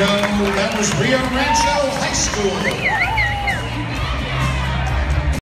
go. That was Rio Rancho High School.